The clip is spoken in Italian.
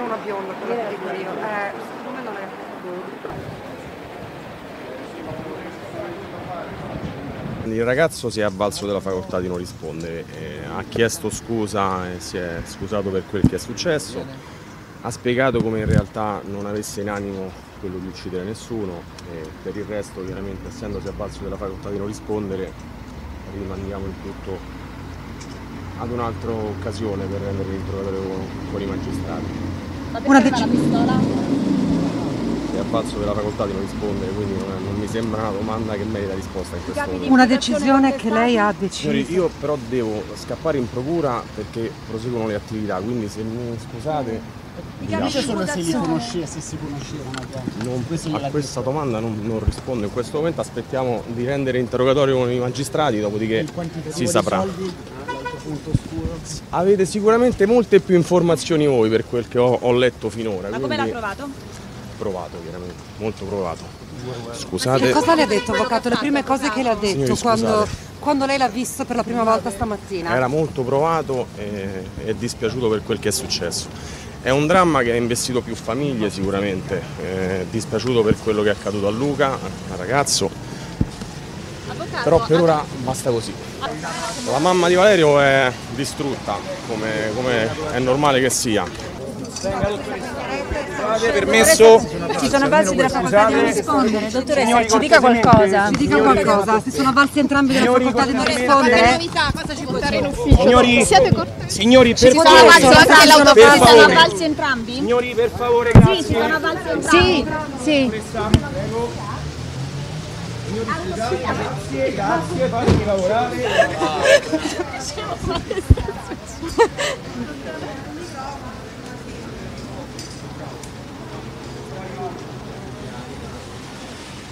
era una bionda quella che dico io. Eh, secondo me non è. Il ragazzo si è avvalso della facoltà di non rispondere, eh, ha chiesto scusa e si è scusato per quel che è successo, ha spiegato come in realtà non avesse in animo quello di uccidere nessuno e per il resto chiaramente essendosi avvalso della facoltà di non rispondere rimandiamo il tutto ad un'altra occasione per rendere l'interrogatorio con, con i magistrati. Una dec- Si è avvalso della facoltà di non rispondere, quindi non, non mi sembra una domanda che merita risposta in questo momento. Una decisione che lei ha Signori, deciso. io però devo scappare in procura perché proseguono le attività, quindi se mi scusate vi Dice solo se li conosce, se si conoscevano a questa domanda non, non rispondo. In questo momento, aspettiamo di rendere interrogatorio con i magistrati, dopodiché si saprà. Punto oscuro. Avete sicuramente molte più informazioni voi per quel che ho, ho letto finora. Ma come l'ha trovato? Provato, chiaramente, molto provato. Che Scusate, cosa le ha detto, avvocato? Le prime cose che le ha detto Signori, quando, quando lei l'ha visto per la prima volta stamattina? era molto provato e, e dispiaciuto per quel che è successo. È un dramma che ha investito più famiglie sicuramente, è dispiaciuto per quello che è accaduto a Luca, al ragazzo, però per ora basta così. La mamma di Valerio è distrutta, come, come è normale che sia. permesso si sono avvalsi della facoltà di non rispondere. Dottoressa, ci dica qualcosa. Ci dica qualcosa, si sono avvalsi entrambi della facoltà di non rispondere? ci? Signori, signori per favore, per l'autopista, Si sono favore, avvalsi entrambi? signori per favore, Sì, grazie. si sono avvalsi entrambi. Sì, Grazie, grazie, fatemi lavorare.